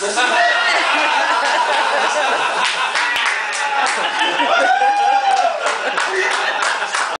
Ha ha ha ha!